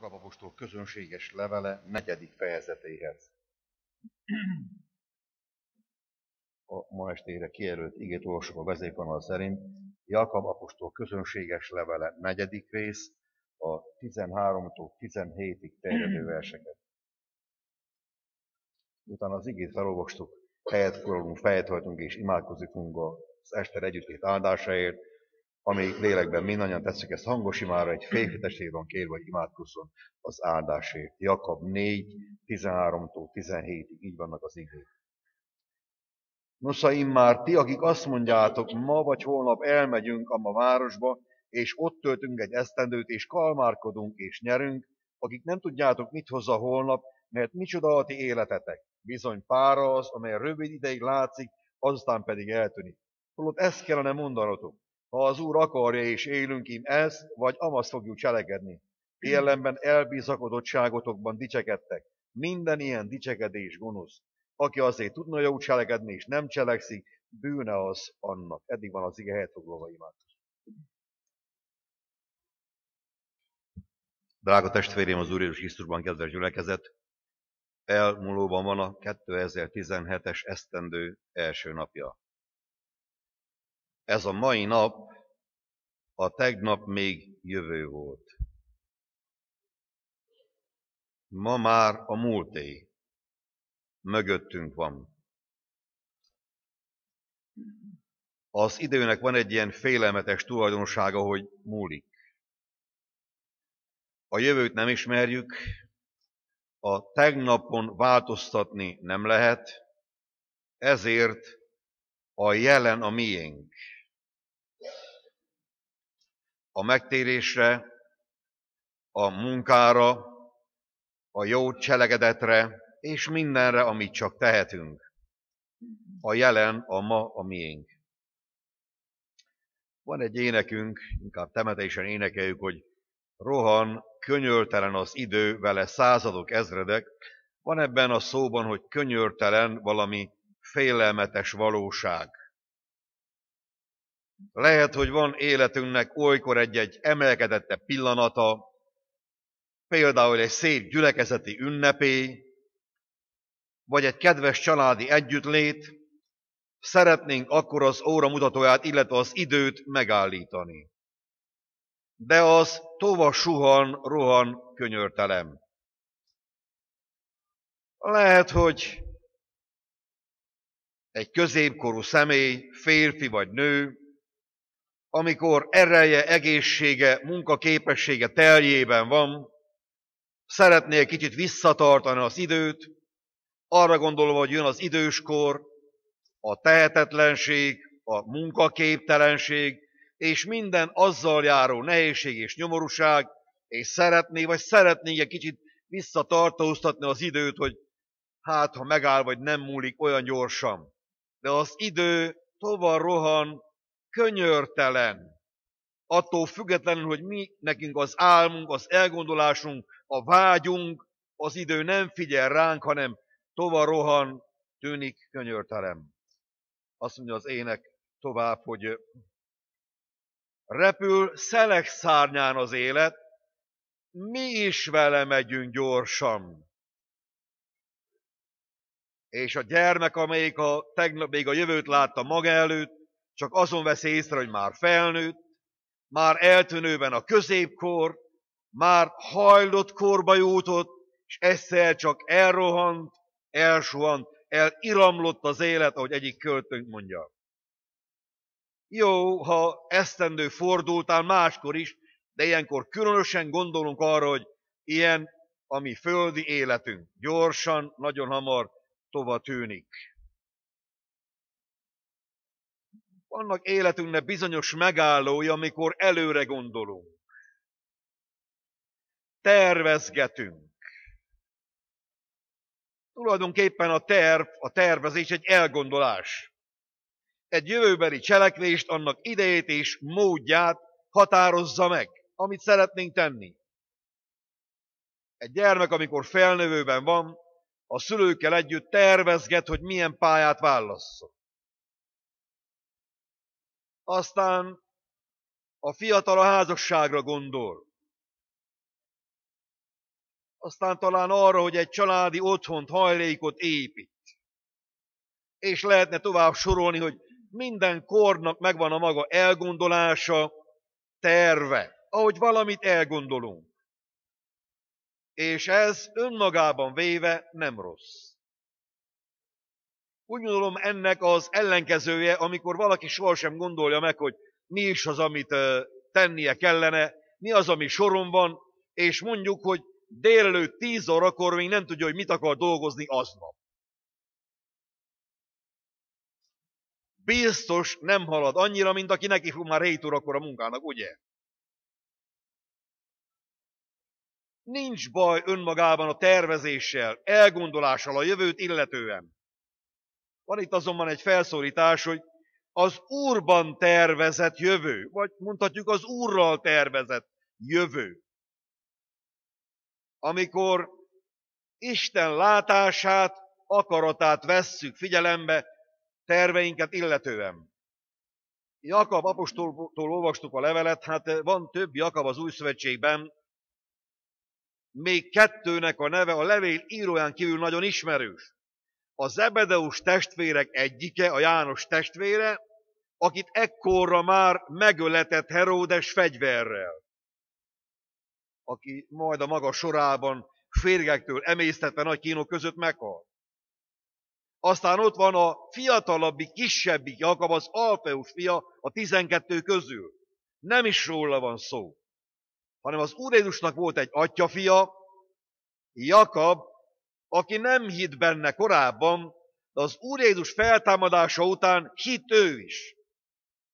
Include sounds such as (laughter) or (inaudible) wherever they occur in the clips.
Jakab közönséges levele negyedik fejezetéhez. A ma estére kijelölt igét olvasok a vezékvonal szerint. Jakab apostol közönséges levele negyedik rész, a 13-tól 17-ig terjedő verseket. Utána az igét felolvastuk, helyet foglalunk, fejet hajtunk és imádkozunk az este együttét áldásáért, ami lélekben mindannyian tesszük ezt hangos imára, egy férfi testvér kérve, hogy imádkozzon az áldásért. Jakab 4, 13-tól 17-ig, így vannak az igék. Nosza immár ti, akik azt mondjátok, ma vagy holnap elmegyünk a városba, és ott töltünk egy esztendőt, és kalmárkodunk, és nyerünk, akik nem tudjátok, mit hozza holnap, mert micsoda a ti életetek. Bizony pára az, amely rövid ideig látszik, azután pedig eltűnik. Holott ezt kellene mondanotok. Ha az Úr akarja és élünk im ezt, vagy amazt fogjuk cselekedni. Ellenben elbizakodottságotokban dicsekedtek. Minden ilyen dicsekedés gonosz. Aki azért tudna jó cselekedni és nem cselekszik, bűne az annak. Eddig van az ige helyet foglalva imádkozó. Drága testvérém, az Úr Jézus Krisztusban kedves gyülekezet, elmúlóban van a 2017-es esztendő első napja. Ez a mai nap a tegnap még jövő volt. Ma már a múlté. Mögöttünk van. Az időnek van egy ilyen félelmetes tulajdonsága, hogy múlik. A jövőt nem ismerjük, a tegnapon változtatni nem lehet, ezért a jelen a miénk a megtérésre, a munkára, a jó cselekedetre, és mindenre, amit csak tehetünk. A jelen, a ma, a miénk. Van egy énekünk, inkább temetésen énekeljük, hogy rohan, könyörtelen az idő, vele századok, ezredek. Van ebben a szóban, hogy könyörtelen valami félelmetes valóság. Lehet, hogy van életünknek olykor egy-egy emelkedettebb pillanata, például egy szép gyülekezeti ünnepé, vagy egy kedves családi együttlét, szeretnénk akkor az óra mutatóját, illetve az időt megállítani. De az tova suhan, rohan, könyörtelem. Lehet, hogy egy középkorú személy, férfi vagy nő, amikor ereje, egészsége, munkaképessége teljében van, szeretnél kicsit visszatartani az időt, arra gondolva, hogy jön az időskor, a tehetetlenség, a munkaképtelenség, és minden azzal járó nehézség és nyomorúság, és szeretné, vagy szeretné egy kicsit visszatartóztatni az időt, hogy hát, ha megáll, vagy nem múlik olyan gyorsan. De az idő tovább rohan, könyörtelen. Attól függetlenül, hogy mi nekünk az álmunk, az elgondolásunk, a vágyunk, az idő nem figyel ránk, hanem tova rohan, tűnik könyörtelen. Azt mondja az ének tovább, hogy repül szelek szárnyán az élet, mi is vele megyünk gyorsan. És a gyermek, amelyik a, tegnap még a jövőt látta maga előtt, csak azon vesz észre, hogy már felnőtt, már eltűnőben a középkor, már hajlott korba jutott, és egyszer csak elrohant, elsuhant, eliramlott az élet, ahogy egyik költőnk mondja. Jó, ha esztendő fordultál máskor is, de ilyenkor különösen gondolunk arra, hogy ilyen a mi földi életünk gyorsan, nagyon hamar tova tűnik. Vannak életünknek bizonyos megállója, amikor előre gondolunk. Tervezgetünk. Tulajdonképpen a terv, a tervezés egy elgondolás. Egy jövőbeli cselekvést, annak idejét és módját határozza meg, amit szeretnénk tenni. Egy gyermek, amikor felnövőben van, a szülőkkel együtt tervezget, hogy milyen pályát válasszon. Aztán a fiatal a házasságra gondol. aztán talán arra, hogy egy családi otthont, hajlékot épít. És lehetne tovább sorolni, hogy minden kornak megvan a maga elgondolása, terve, ahogy valamit elgondolunk. És ez önmagában véve nem rossz. Úgy gondolom ennek az ellenkezője, amikor valaki sohasem gondolja meg, hogy mi is az, amit tennie kellene, mi az, ami soron van, és mondjuk, hogy délelőtt 10 órakor még nem tudja, hogy mit akar dolgozni aznap. Biztos nem halad annyira, mint aki neki fog már 7 órakor a munkának, ugye? Nincs baj önmagában a tervezéssel, elgondolással a jövőt illetően. Van itt azonban egy felszólítás, hogy az Úrban tervezett jövő, vagy mondhatjuk az Úrral tervezett jövő. Amikor Isten látását, akaratát vesszük figyelembe terveinket illetően. Jakab apostoltól olvastuk a levelet, hát van több Jakab az új szövetségben, még kettőnek a neve a levél íróján kívül nagyon ismerős a Zebedeus testvérek egyike, a János testvére, akit ekkorra már megöletett Heródes fegyverrel, aki majd a maga sorában férgektől emésztetve nagy kínok között meghal. Aztán ott van a fiatalabbi, kisebbik Jakab, az Alpeus fia a tizenkettő közül. Nem is róla van szó, hanem az Úr Jézusnak volt egy atyafia, Jakab, aki nem hitt benne korábban, de az Úr Jézus feltámadása után hitt ő is.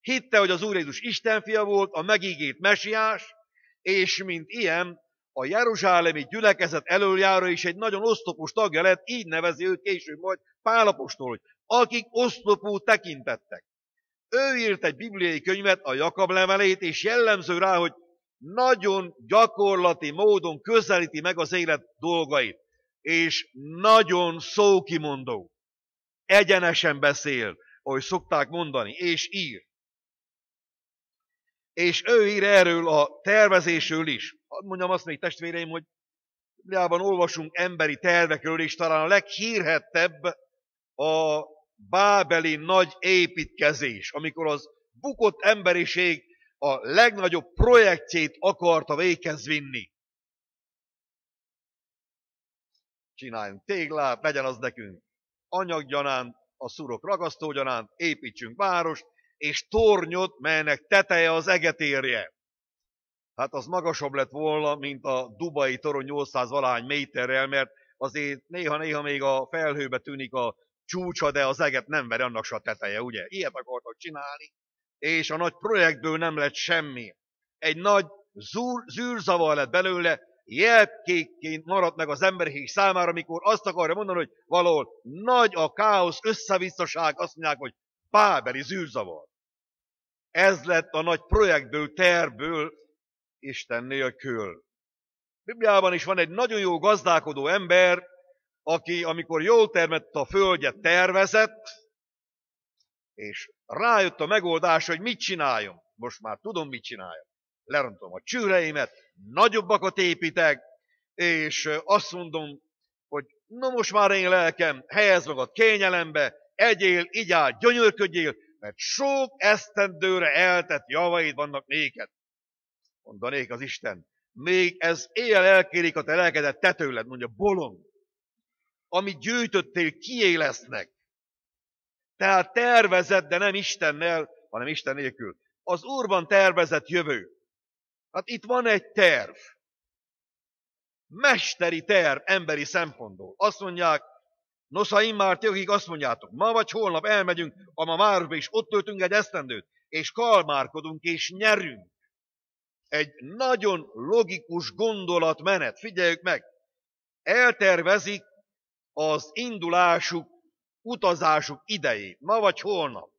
Hitte, hogy az Úr Jézus Isten fia volt, a megígért mesiás, és mint ilyen, a Jeruzsálemi gyülekezet elöljáró is egy nagyon osztopos tagja lett, így nevezi őt később majd Pálapostól, akik osztopú tekintettek. Ő írt egy bibliai könyvet, a Jakab levelét, és jellemző rá, hogy nagyon gyakorlati módon közelíti meg az élet dolgait és nagyon szókimondó. Egyenesen beszél, ahogy szokták mondani, és ír. És ő ír erről a tervezésről is. Hadd mondjam azt még testvéreim, hogy Bibliában olvasunk emberi tervekről, és talán a leghírhettebb a bábeli nagy építkezés, amikor az bukott emberiség a legnagyobb projektjét akarta véghez vinni. csináljunk téglát, legyen az nekünk anyaggyanánt, a szurok ragasztógyanánt, építsünk várost, és tornyot, melynek teteje az egetérje. Hát az magasabb lett volna, mint a Dubai torony 800 valány méterrel, mert azért néha-néha még a felhőbe tűnik a csúcsa, de az eget nem veri annak se a teteje, ugye? Ilyet akartak csinálni, és a nagy projektből nem lett semmi. Egy nagy zúr, zűrzavar lett belőle, jelkékként maradt meg az emberiség számára, amikor azt akarja mondani, hogy valahol nagy a káosz, összevisszaság, azt mondják, hogy pábeli zűrzavar. Ez lett a nagy projektből, terből, Isten nélkül. Bibliában is van egy nagyon jó gazdálkodó ember, aki amikor jól termett a földje tervezett, és rájött a megoldás, hogy mit csináljon. Most már tudom, mit csináljon. Lerontom a csűreimet, nagyobbakat építek, és azt mondom, hogy no most már én lelkem, helyez magad kényelembe, egyél, igyál, gyönyörködjél, mert sok esztendőre eltett javaid vannak néked. Mondanék az Isten. Még ez éjjel elkérik a te lelkedet te tőled, mondja, bolond. Amit gyűjtöttél, kié lesznek. Tehát tervezett, de nem Istennel, hanem Isten nélkül. Az Úrban tervezett jövő. Hát itt van egy terv. Mesteri terv emberi szempontból. Azt mondják, nosza immár ti, akik azt mondjátok, ma vagy holnap elmegyünk a ma városba, és ott töltünk egy esztendőt, és kalmárkodunk, és nyerünk. Egy nagyon logikus gondolatmenet, figyeljük meg, eltervezik az indulásuk, utazásuk idejét, ma vagy holnap.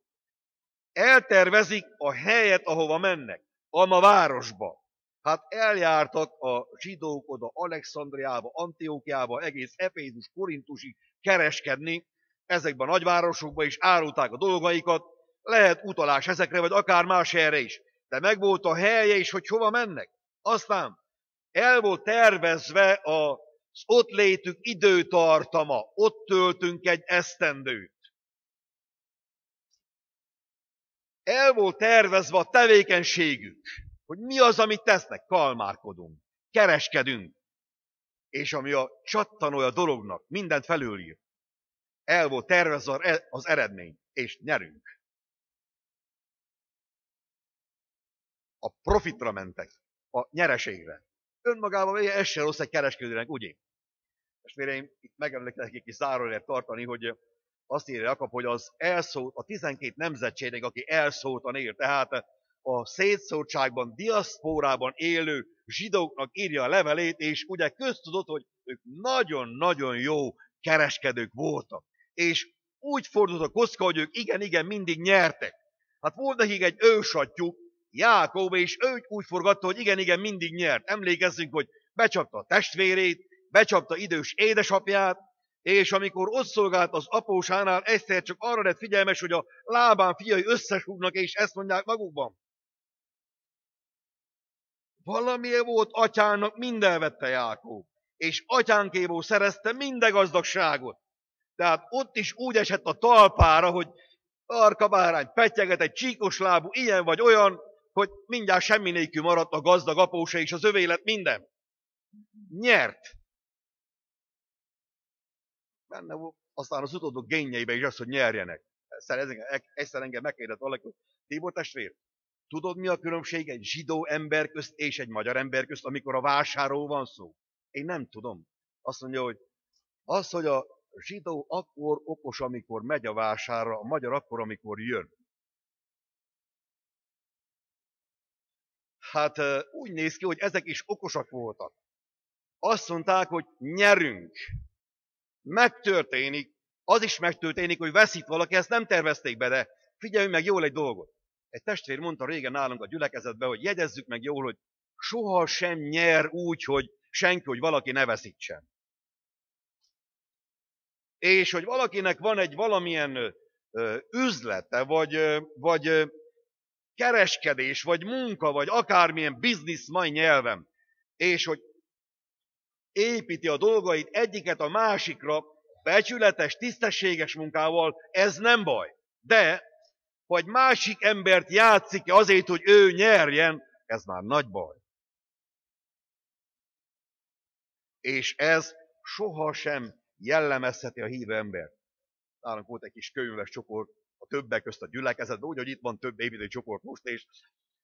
Eltervezik a helyet, ahova mennek, a ma városba. Hát eljártak a zsidók oda Alexandriába, Antiókiába, egész Efézus, Korintusi kereskedni, ezekben a nagyvárosokban is árulták a dolgaikat, lehet utalás ezekre, vagy akár más helyre is. De meg volt a helye is, hogy hova mennek. Aztán el volt tervezve a az ott létük időtartama, ott töltünk egy esztendőt. El volt tervezve a tevékenységük, hogy mi az, amit tesznek. Kalmárkodunk, kereskedünk, és ami a csattanója dolognak mindent felülír. El volt tervezve az eredmény, és nyerünk. A profitra mentek, a nyereségre. Önmagában ez se rossz egy kereskedőnek, ugye? Testvéreim, itt megemlékeznek egy kis záróért tartani, hogy azt írja Jakab, hogy az elszólt, a 12 nemzetségnek, aki elszóltan él, tehát a szétszórtságban, diaszpórában élő zsidóknak írja a levelét, és ugye köztudott, hogy ők nagyon-nagyon jó kereskedők voltak. És úgy fordult a kocka, hogy ők igen-igen mindig nyertek. Hát volt nekik egy ősatjuk, Jákob, és ő úgy forgatta, hogy igen-igen mindig nyert. Emlékezzünk, hogy becsapta a testvérét, becsapta idős édesapját, és amikor ott szolgált az apósánál, egyszer csak arra lett figyelmes, hogy a lábán fiai összesúgnak, és ezt mondják magukban. Valamilyen volt atyának, minden vette Jákob, és atyánkéból szerezte minden gazdagságot. Tehát ott is úgy esett a talpára, hogy arka bárány petyeget egy csíkos lábú, ilyen vagy olyan, hogy mindjárt semmi nélkül maradt a gazdag apósa, és az övé lett minden. Nyert. Benne volt. Aztán az utódok génjeibe is az, hogy nyerjenek. Egyszer engem megkérdett valaki, hogy Tibor testvér, tudod mi a különbség egy zsidó ember közt és egy magyar ember közt, amikor a vásárról van szó? Én nem tudom. Azt mondja, hogy az, hogy a zsidó akkor okos, amikor megy a vásárra, a magyar akkor, amikor jön. Hát úgy néz ki, hogy ezek is okosak voltak. Azt mondták, hogy nyerünk. Megtörténik. Az is megtörténik, hogy veszít valaki, ezt nem tervezték be, de figyelj meg jól egy dolgot. Egy testvér mondta régen nálunk a gyülekezetbe, hogy jegyezzük meg jól, hogy soha sem nyer úgy, hogy senki, hogy valaki ne veszítsen. És hogy valakinek van egy valamilyen üzlete, vagy, vagy kereskedés, vagy munka, vagy akármilyen biznisz mai nyelvem, és hogy építi a dolgait egyiket a másikra, becsületes, tisztességes munkával, ez nem baj. De, hogy másik embert játszik azért, hogy ő nyerjen, ez már nagy baj. És ez sohasem jellemezheti a hívő embert. Nálunk volt egy kis könyves csoport, a többek közt a gyülekezetben, úgy, itt van több építő csoport most, és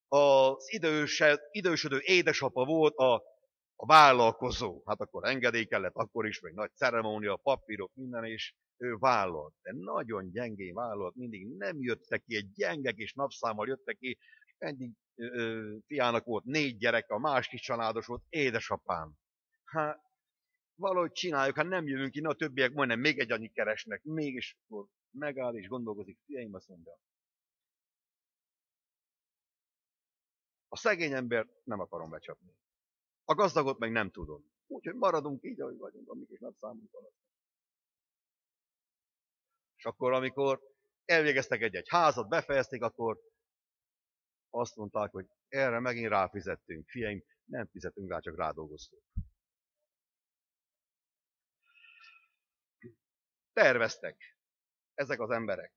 az időse, idősödő édesapa volt a, a vállalkozó. Hát akkor engedély kellett, akkor is, meg nagy ceremónia, papírok, minden, és ő vállalt. De nagyon gyengén vállalt, mindig nem jöttek ki, egy gyengek és napszámmal jöttek ki, egyik ö, fiának volt négy gyerek, a másik családos volt, édesapám. Hát valahogy csináljuk, hát nem jövünk ki, a többiek majdnem még egy annyit keresnek, mégis akkor megáll és gondolkozik, fiaim, azt mondja. A szegény ember nem akarom becsapni. A gazdagot meg nem tudom. Úgyhogy maradunk így, ahogy vagyunk, amik is nagy számunk alatt. És akkor, amikor elvégeztek egy-egy házat, befejezték, akkor azt mondták, hogy erre megint ráfizettünk. Fiaim, nem fizetünk rá, csak rádolgoztunk. Terveztek ezek az emberek.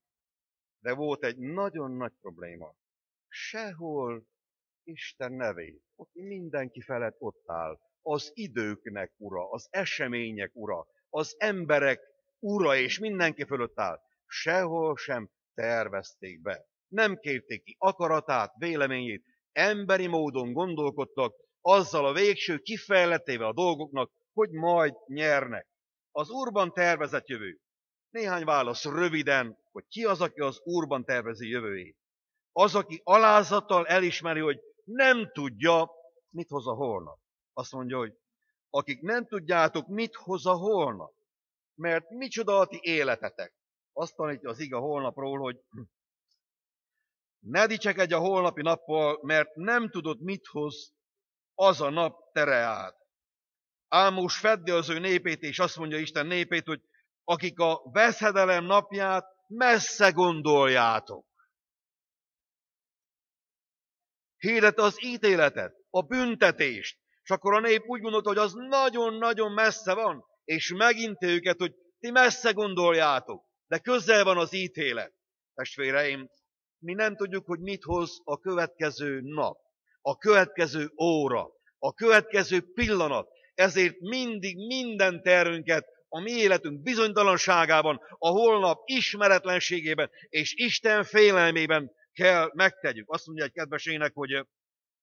De volt egy nagyon nagy probléma. Sehol Isten nevét. Ott mindenki felett ott áll. Az időknek ura, az események ura, az emberek ura, és mindenki fölött áll. Sehol sem tervezték be. Nem kérték ki akaratát, véleményét. Emberi módon gondolkodtak, azzal a végső kifejletével a dolgoknak, hogy majd nyernek. Az Úrban tervezett jövő. Néhány válasz röviden, hogy ki az, aki az Úrban tervezi jövőjét. Az, aki alázattal elismeri, hogy nem tudja, mit hoz a holnap. Azt mondja, hogy akik nem tudjátok, mit hoz a holnap, mert micsoda a ti életetek. Azt tanítja az iga holnapról, hogy ne dicsekedj a holnapi nappal, mert nem tudod, mit hoz az a nap tereád. Ámos feddi az ő népét, és azt mondja Isten népét, hogy akik a veszedelem napját messze gondoljátok. Hirdet az ítéletet, a büntetést, És akkor a nép úgy gondolta, hogy az nagyon-nagyon messze van, és megint őket, hogy ti messze gondoljátok, de közel van az ítélet. Testvéreim, mi nem tudjuk, hogy mit hoz a következő nap, a következő óra, a következő pillanat. Ezért mindig minden terünket a mi életünk bizonytalanságában, a holnap ismeretlenségében és Isten félelmében kell megtegyük. Azt mondja egy kedvesének, hogy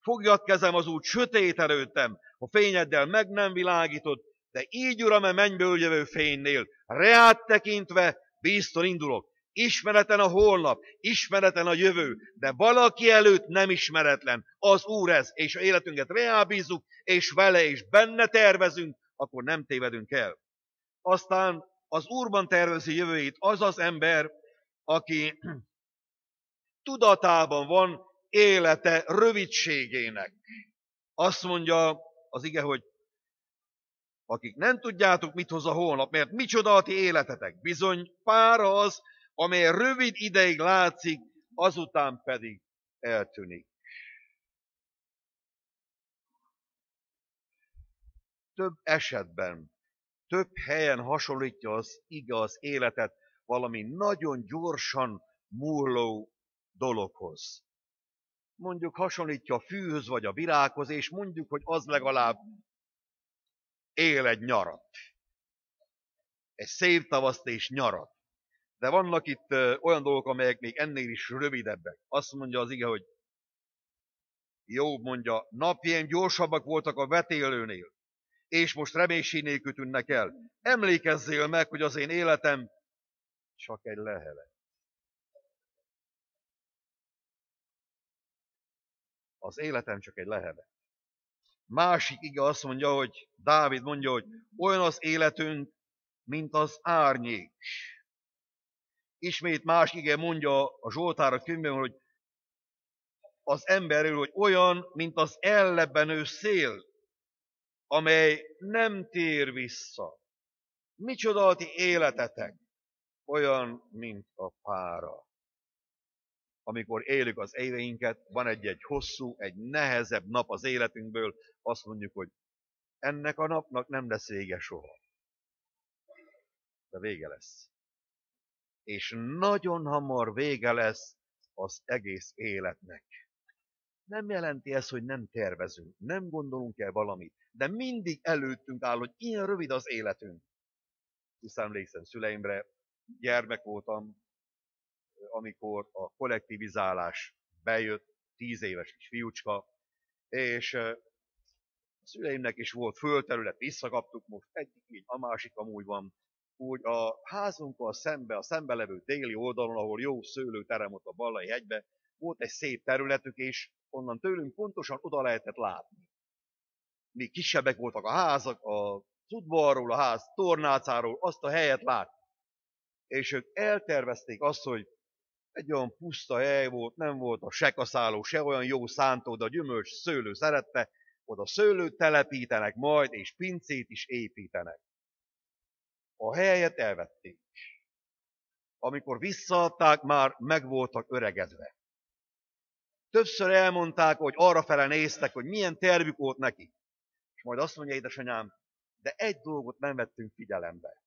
fogjad kezem az út sötét előttem, a fényeddel meg nem világított, de így, Uram, a mennyből jövő fénynél, reát tekintve bízton indulok. Ismereten a holnap, ismereten a jövő, de valaki előtt nem ismeretlen. Az Úr ez, és a életünket reábízunk, és vele és benne tervezünk, akkor nem tévedünk el. Aztán az Úrban tervezi jövőjét az az ember, aki tudatában van élete rövidségének. Azt mondja az ige, hogy akik nem tudjátok, mit hoz a holnap, mert micsoda a ti életetek. Bizony pár az, amely rövid ideig látszik, azután pedig eltűnik. Több esetben, több helyen hasonlítja az igaz életet valami nagyon gyorsan múló dologhoz. Mondjuk hasonlítja a fűhöz vagy a virághoz, és mondjuk, hogy az legalább él egy nyarat. Egy szép tavaszt és nyarat. De vannak itt olyan dolgok, amelyek még ennél is rövidebbek. Azt mondja az ige, hogy jó mondja, napjaim gyorsabbak voltak a vetélőnél, és most reménység nélkül tűnnek el. Emlékezzél meg, hogy az én életem csak egy lehelet. Az életem csak egy lehelet. Másik ige azt mondja, hogy Dávid mondja, hogy olyan az életünk, mint az árnyék. Ismét más ige mondja a Zsoltárok könyvben, hogy az emberről, hogy olyan, mint az ellebbenő szél, amely nem tér vissza. Micsoda a ti életetek? Olyan, mint a pára amikor élük az éveinket, van egy-egy hosszú, egy nehezebb nap az életünkből, azt mondjuk, hogy ennek a napnak nem lesz vége soha. De vége lesz. És nagyon hamar vége lesz az egész életnek. Nem jelenti ez, hogy nem tervezünk, nem gondolunk el valamit, de mindig előttünk áll, hogy ilyen rövid az életünk. Hiszen emlékszem szüleimre, gyermek voltam, amikor a kollektivizálás bejött, tíz éves kis fiúcska, és a szüleimnek is volt földterület, visszakaptuk most, egyik így, a másik amúgy van, úgy a házunkkal szembe, a szembe levő déli oldalon, ahol jó szőlőterem ott a Ballai hegybe, volt egy szép területük, és onnan tőlünk pontosan oda lehetett látni. Mi kisebbek voltak a házak, a udvarról, a ház tornácáról, azt a helyet lát. És ők eltervezték azt, hogy egy olyan puszta hely volt, nem volt a se se olyan jó szántó, de a gyümölcs szőlő szerette, oda szőlőt telepítenek majd, és pincét is építenek. A helyet elvették. Amikor visszaadták, már meg voltak öregedve. Többször elmondták, hogy arra fele néztek, hogy milyen tervük volt neki. És majd azt mondja édesanyám, de egy dolgot nem vettünk figyelembe,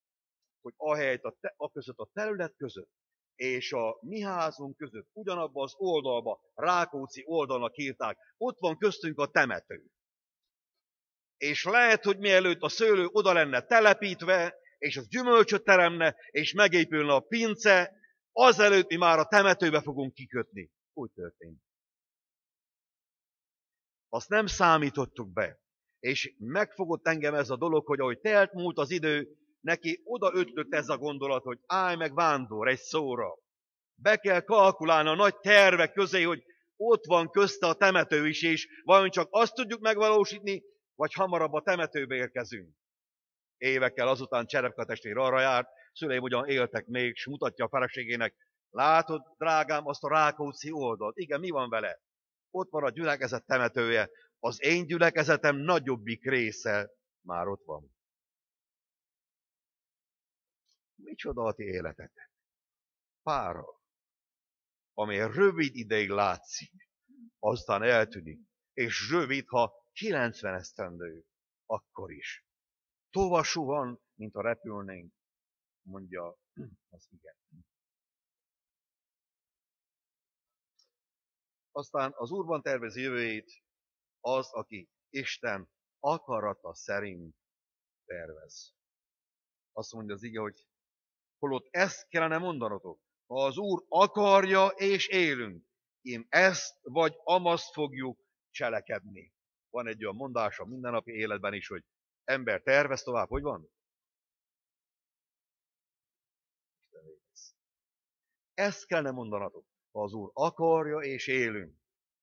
hogy ahelyett a, te, a között a terület között és a mi házunk között, ugyanabban az oldalba, Rákóczi oldalnak írták, ott van köztünk a temető. És lehet, hogy mielőtt a szőlő oda lenne telepítve, és az gyümölcsöt teremne, és megépülne a pince, azelőtt mi már a temetőbe fogunk kikötni. Úgy történt. Azt nem számítottuk be. És megfogott engem ez a dolog, hogy ahogy telt múlt az idő, neki oda ötlött ez a gondolat, hogy állj meg vándor egy szóra. Be kell kalkulálni a nagy tervek közé, hogy ott van közte a temető is, és vajon csak azt tudjuk megvalósítni, vagy hamarabb a temetőbe érkezünk. Évekkel azután Cserepka testvér arra járt, szüleim ugyan éltek még, és mutatja a feleségének, látod, drágám, azt a Rákóczi oldalt. Igen, mi van vele? Ott van a gyülekezet temetője. Az én gyülekezetem nagyobbik része már ott van. Micsoda a ti életetek? Pára, amely rövid ideig látszik, aztán eltűnik. És rövid, ha 90 esztendő akkor is. Tovasú van, mint a repülnénk, mondja (clears throat) az igen. Aztán az Úrban tervezi jövőjét az, aki Isten akarata szerint tervez. Azt mondja az ige, hogy holott ezt kellene mondanotok. Ha az Úr akarja és élünk, én ezt vagy amazt fogjuk cselekedni. Van egy olyan mondás a mindennapi életben is, hogy ember tervez tovább, hogy van? Ezt kellene mondanatok. Az Úr akarja és élünk.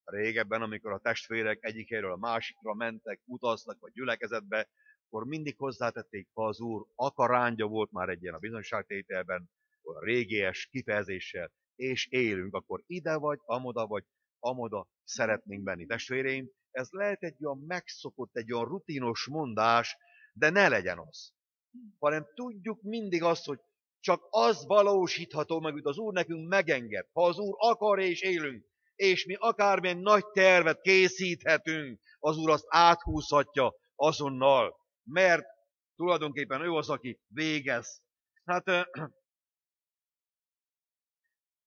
Régebben, amikor a testvérek egyik helyről a másikra mentek, utaznak vagy gyülekezetbe, akkor mindig hozzátették, ha az Úr akarándja volt már egy ilyen a bizonyságtételben, a régies kifejezéssel, és élünk, akkor ide vagy, amoda vagy, amoda szeretnénk menni. Testvéreim, ez lehet egy olyan megszokott, egy olyan rutinos mondás, de ne legyen az. Hanem tudjuk mindig azt, hogy csak az valósítható meg, hogy az Úr nekünk megenged. Ha az Úr akar és élünk, és mi akármilyen nagy tervet készíthetünk, az Úr azt áthúzhatja azonnal, mert tulajdonképpen ő az, aki végez. Hát (clears throat)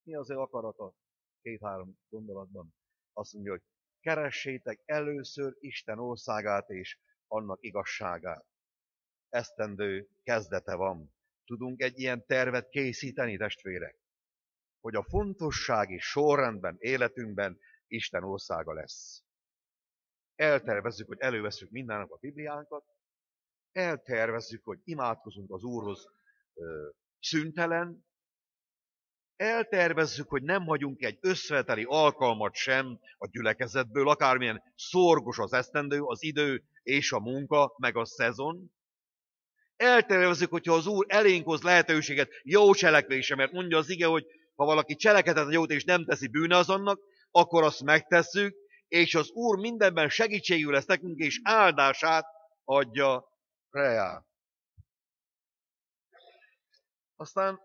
mi az ő akarata? Két-három gondolatban. Azt mondja, hogy keressétek először Isten országát és annak igazságát. Esztendő kezdete van. Tudunk egy ilyen tervet készíteni, testvérek? Hogy a fontossági sorrendben, életünkben Isten országa lesz. Eltervezzük, hogy előveszünk minden nap a Bibliánkat, eltervezzük, hogy imádkozunk az Úrhoz ö, szüntelen, eltervezzük, hogy nem hagyunk egy összveteli alkalmat sem a gyülekezetből, akármilyen szorgos az esztendő, az idő és a munka, meg a szezon. Eltervezzük, hogyha az Úr elénk hoz lehetőséget jó cselekvése, mert mondja az ige, hogy ha valaki cselekedett a jót és nem teszi bűne azonnak, akkor azt megtesszük, és az Úr mindenben segítségül lesz nekünk, és áldását adja reá. Aztán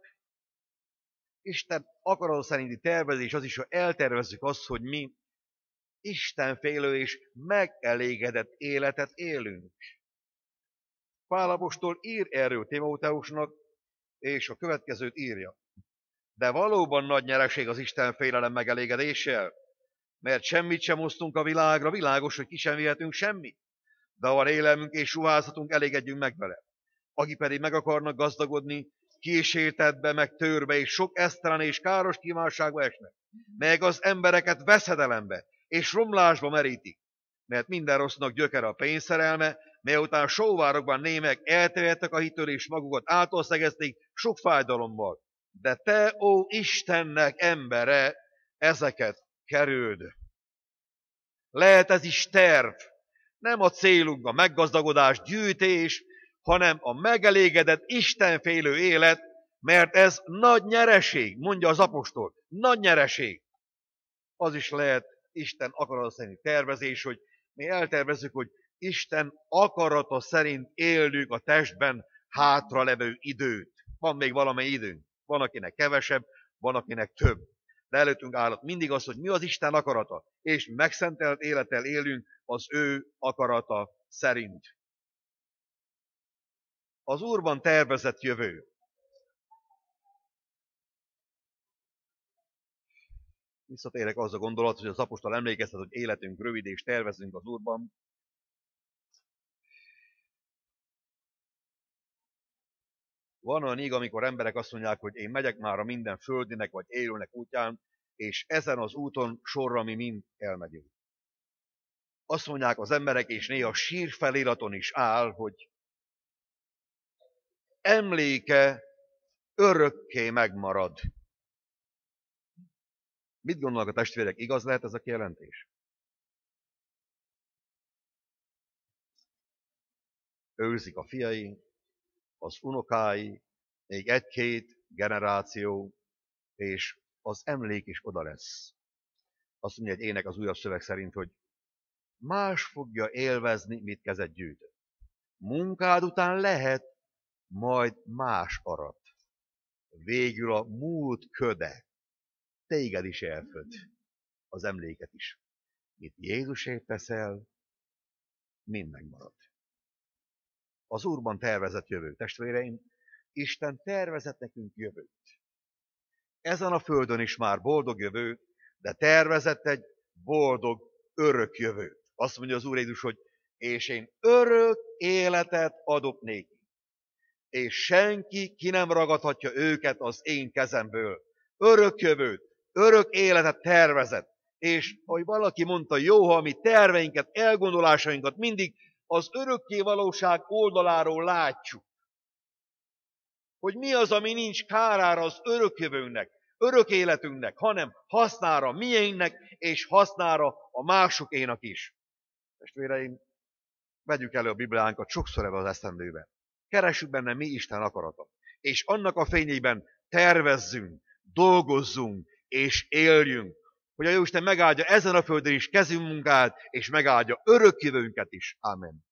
Isten akarat szerinti tervezés az is, hogy eltervezzük azt, hogy mi Istenfélő és megelégedett életet élünk. Pálapostól ír erről Timóteusnak, és a következőt írja. De valóban nagy nyereség az Isten félelem megelégedéssel, mert semmit sem osztunk a világra, világos, hogy ki sem vihetünk semmit. De ha van élelmünk és ruházatunk, elégedjünk meg vele. Aki pedig meg akarnak gazdagodni, kísértetbe, meg törbe, és sok esztelen és káros kívánságba esnek. Meg az embereket veszedelembe és romlásba merítik. Mert minden rossznak gyökere a pénzszerelme, miután sóvárokban némek elterjedtek a hitől, és magukat átolszegezték sok fájdalommal. De te, ó Istennek embere, ezeket kerüld. Lehet ez is terv. Nem a célunk a meggazdagodás, gyűjtés, hanem a megelégedett, istenfélő élet, mert ez nagy nyereség, mondja az apostol. Nagy nyereség. Az is lehet Isten akarata szerint tervezés, hogy mi eltervezzük, hogy Isten akarata szerint élünk a testben hátra levő időt. Van még valamely időnk. Van, akinek kevesebb, van, akinek több. De előttünk állat mindig az, hogy mi az Isten akarata, és megszentelt élettel élünk az ő akarata szerint az Úrban tervezett jövő. Visszatérek az a gondolat, hogy az apostol emlékeztet, hogy életünk rövid és tervezünk az Úrban. Van olyan íg, amikor emberek azt mondják, hogy én megyek már a minden földinek vagy élőnek útján, és ezen az úton sorra mi mind elmegyünk. Azt mondják az emberek, és néha sír feliraton is áll, hogy emléke örökké megmarad. Mit gondolnak a testvérek, igaz lehet ez a kijelentés? Őrzik a fiai, az unokái, még egy-két generáció, és az emlék is oda lesz. Azt mondja egy ének az újabb szöveg szerint, hogy más fogja élvezni, mit kezed gyűjtött. Munkád után lehet, majd más arat. Végül a múlt köde téged is elföd, az emléket is. Mit Jézusért teszel, mind megmarad. Az Úrban tervezett jövő. Testvéreim, Isten tervezett nekünk jövőt. Ezen a földön is már boldog jövő, de tervezett egy boldog örök jövőt. Azt mondja az Úr Jézus, hogy és én örök életet adok néki. És senki ki nem ragadhatja őket az én kezemből. Örök jövőt, örök életet tervezett. És ahogy valaki mondta, jó, ha mi terveinket, elgondolásainkat mindig az örökké valóság oldaláról látjuk. Hogy mi az, ami nincs kárára az örökjövőnknek, örök életünknek, hanem hasznára miénknek, és hasznára a másokénak is. Testvéreim, vegyük elő a Bibliánkat sokszor ebben az esztendőben. Keressük benne mi Isten akarata. És annak a fényében tervezzünk, dolgozzunk, és éljünk, hogy a Jóisten megáldja ezen a földön is kezünk munkát, és megáldja örök is. Amen.